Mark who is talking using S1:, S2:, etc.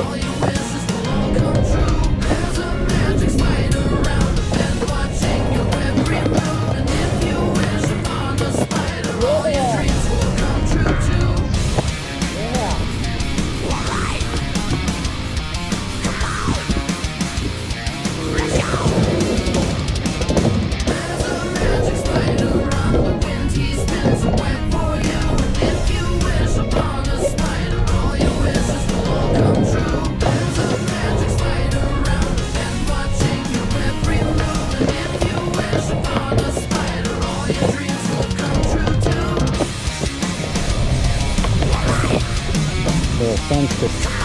S1: all you. The sunset.